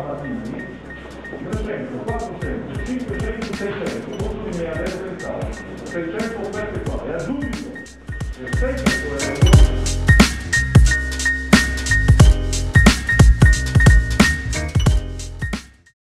Patini, 300, 400, 500, 600, costo di me adesso pensavo, 600 offerte qua, e aggiungo, 600